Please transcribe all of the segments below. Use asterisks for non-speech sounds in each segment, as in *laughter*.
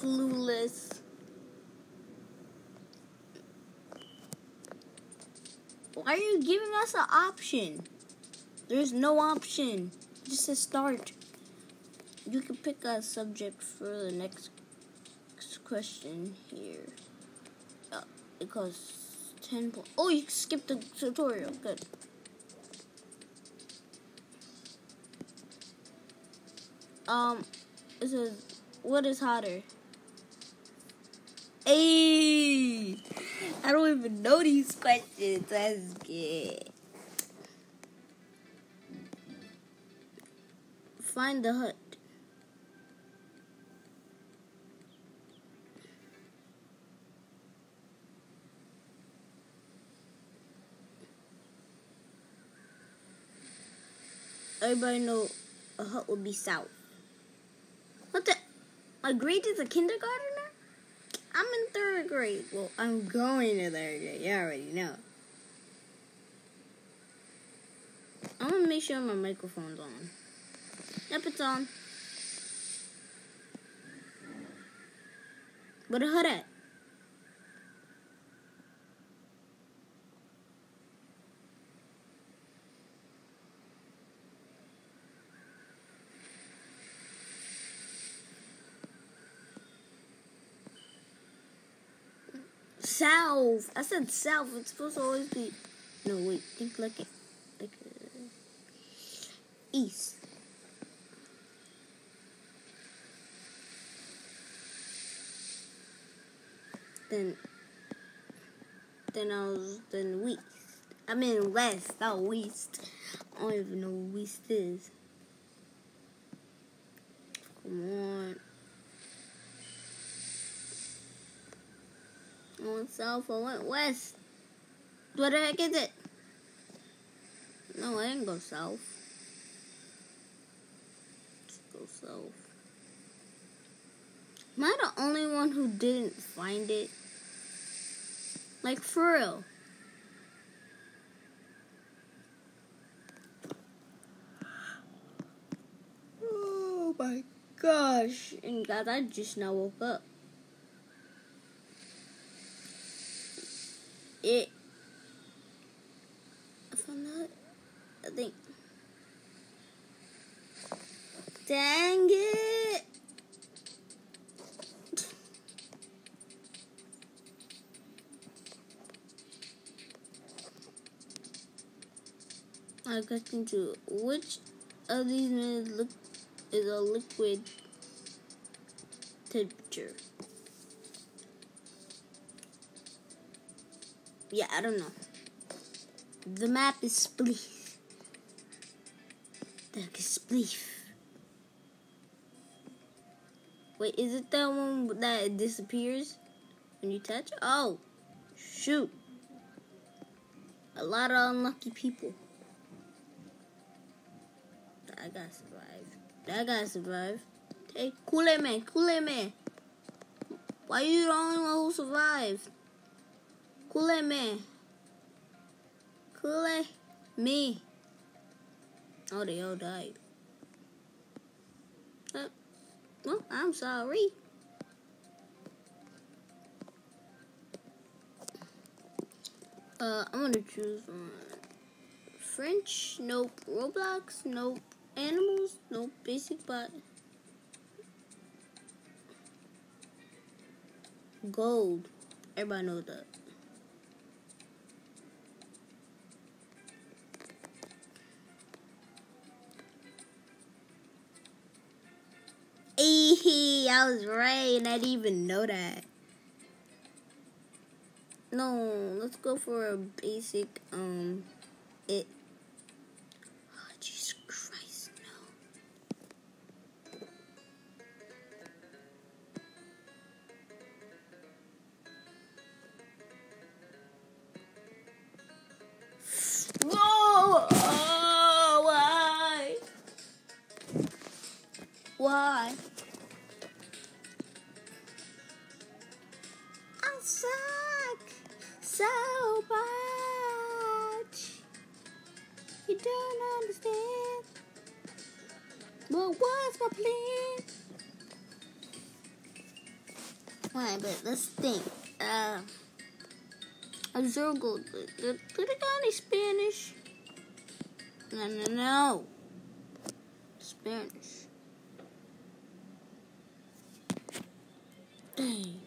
clueless. Why are you giving us an option? There's no option. Just a start. You can pick a subject for the next question here. Uh, it costs 10 points. Oh, you skipped the tutorial. Good. Um, it says, what is hotter? Hey, I don't even know these questions. That's good. Find the hut. Everybody know a hut would be south. What the? My grade is a kindergartner? I'm in third grade. Well, I'm going to third grade. You already know. I'm gonna make sure my microphone's on. Yep, it's on. Where a hood at? South. I said south. It's supposed to always be. No, wait. Think like it. Like uh, east. Then. Then I was then west. I mean west, not west. I don't even know what west is. Come on. I went south, I went west. What the heck is it? No, I didn't go south. Let's go south. Am I the only one who didn't find it? Like, for real. Oh my gosh. And God, I just now woke up. It if I'm not I think dang it. I got into which of these look is a liquid temperature yeah, I don't know. The map is spleef. That is spleef. Wait, is it that one that disappears when you touch? Oh, shoot. A lot of unlucky people. I gotta survive. I gotta survive. Hey, Kool-Aid Man, Kool-Aid Man. Why are you the only one who survived? Man. Kool-Aid me. Oh, they all died. Uh, well, I'm sorry. Uh, I'm gonna choose one. French, nope. Roblox, nope. Animals, nope. Basic bot. Gold. Everybody knows that. I was right, and I didn't even know that. No, let's go for a basic, um, it. Oh, Jesus Christ, no. No! Oh, why? Why? What was my plan? Alright, but let's think. Uh, a Zergle. Did it got any Spanish? No, no, no. Spanish. Dang.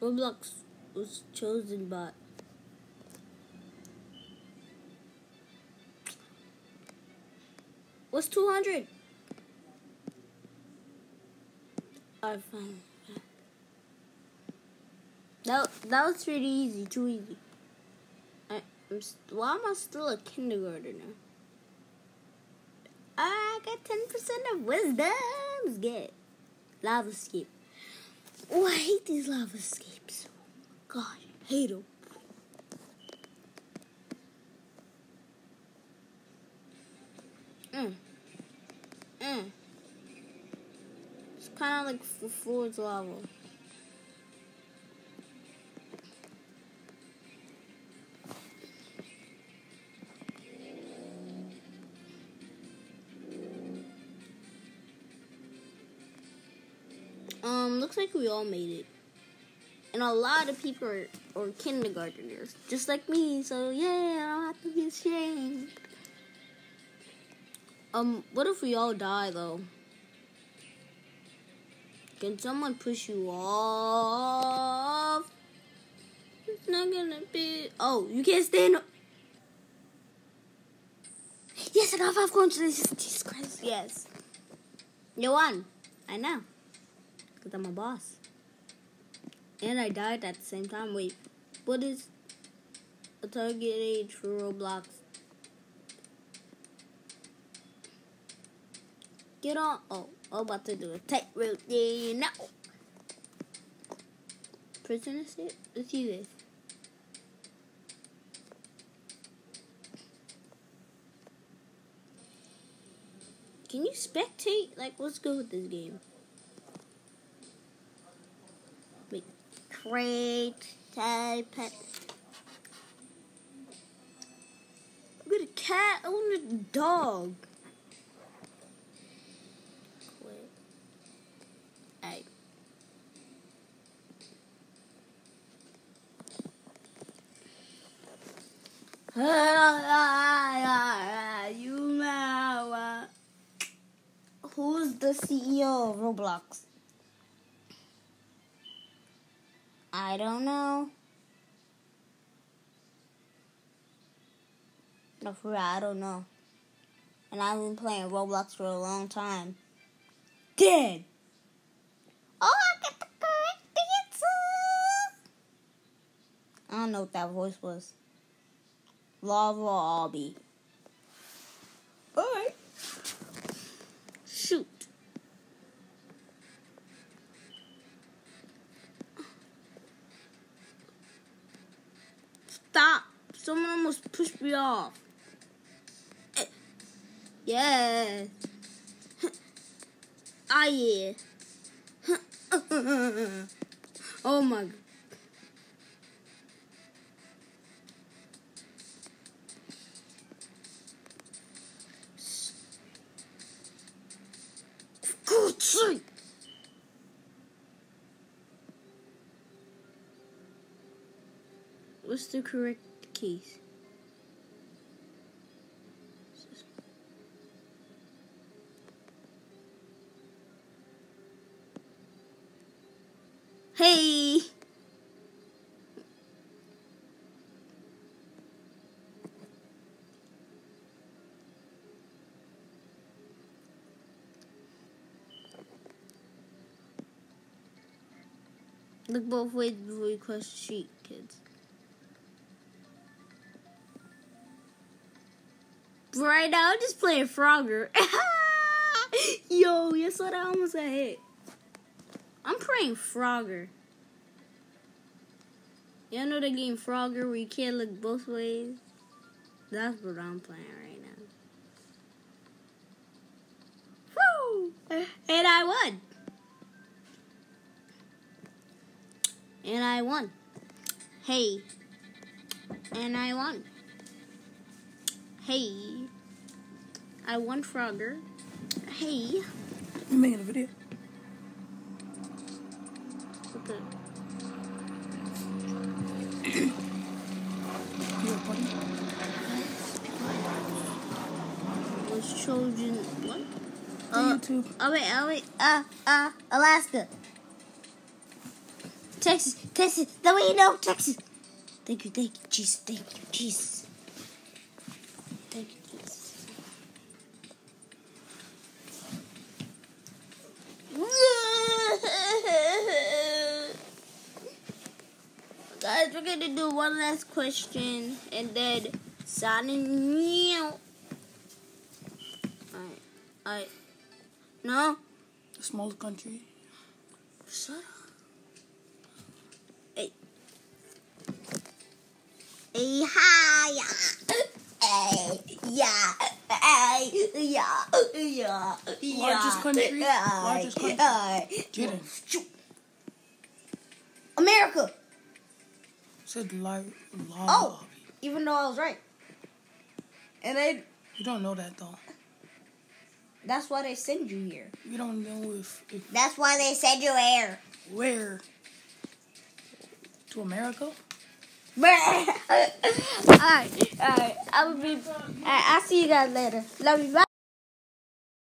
Roblox was chosen by. What's 200? Alright, fine. That, that was pretty easy, too easy. I, I'm why am I still a kindergartner? I got 10% of wisdom. Get lava escape. Oh, I hate these lava escapes. God, I hate them. Mm. Mm. It's kind of like the floor's. Um, looks like we all made it. And a lot of people are, are kindergartners, just like me, so yeah, I don't have to be ashamed. Um, what if we all die, though? Can someone push you off? It's not gonna be... Oh, you can't stand... Yes, I got five coins. Jesus Christ, yes. You won. I know. Because I'm a boss. And I died at the same time. Wait, what is a target age for Roblox? Get on. Oh, I'm about to do a tight routine now. Prisoner sit? Let's see this. Can you spectate? Like, let's go with this game. Wait, crate, type, pet. I got a cat, I want a dog. Quit. Hey. *laughs* You know, uh, who's the CEO of Roblox? I don't know. No, for real, I don't know. And I've been playing Roblox for a long time. Dead. Oh, I got the correct answer. I don't know what that voice was. Lava Obby. Alright. Shoot. Stop. Someone almost pushed me off. Yeah. Yes. *laughs* Ah, yeah. *laughs* oh my god. What's the correct keys? Hey! Look both ways before you cross the street, kids. Right now, I'm just playing Frogger. *laughs* Yo, you saw that I almost got hit. I'm playing Frogger. Y'all know the game Frogger where you can't look both ways? That's what I'm playing right now. Woo! And I won. And I won. Hey. And I won. Hey. I won Frogger. Hey. You making a video? Okay. You recording? Was chosen what? Uh, YouTube. oh wait, oh wait, uh, uh, Alaska. Texas, Texas, the way you know, Texas. Thank you, thank you, Jesus, thank you, Jesus. Thank you, *laughs* Guys, we're gonna do one last question and then signing out. Alright, alright. No? Smallest country. Shut up. Hey. Hey, hi, *laughs* yeah. Yeah, yeah, yeah. Largest country? Largest country? Jaden. America. Said live. Oh. Even though I was right. And then You don't know that though. that's why they send you here. You don't know if, if That's why they send you here. where. To America? Alright, alright. I will be. I'll see you guys later. Love you. Bye.